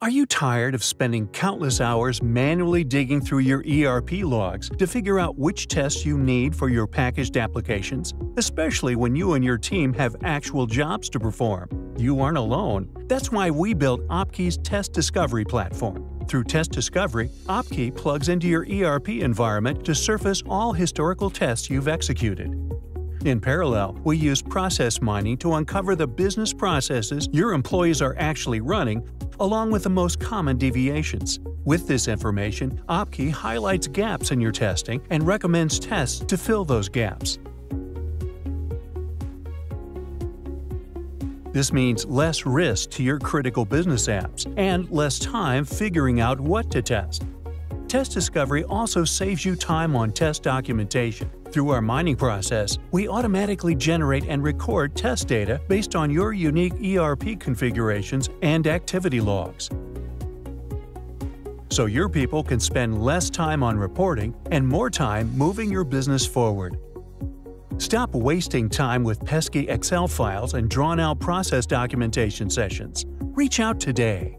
Are you tired of spending countless hours manually digging through your ERP logs to figure out which tests you need for your packaged applications? Especially when you and your team have actual jobs to perform. You aren't alone. That's why we built OpKey's Test Discovery platform. Through Test Discovery, OpKey plugs into your ERP environment to surface all historical tests you've executed. In parallel, we use process mining to uncover the business processes your employees are actually running along with the most common deviations. With this information, OpKey highlights gaps in your testing and recommends tests to fill those gaps. This means less risk to your critical business apps and less time figuring out what to test. Test Discovery also saves you time on test documentation. Through our mining process, we automatically generate and record test data based on your unique ERP configurations and activity logs. So your people can spend less time on reporting and more time moving your business forward. Stop wasting time with pesky Excel files and drawn out process documentation sessions. Reach out today.